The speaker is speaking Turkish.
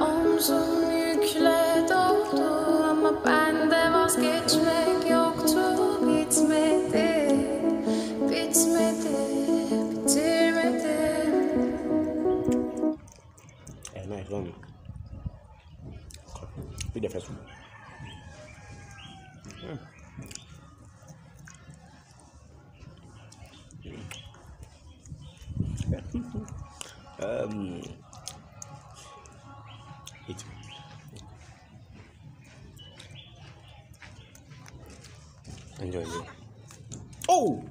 Omzum yükle doldu ama bende vazgeçmek yoktu bitmedi bitmedi bitirmedim Enak kan. Bir nefes. um, it enjoy. It oh!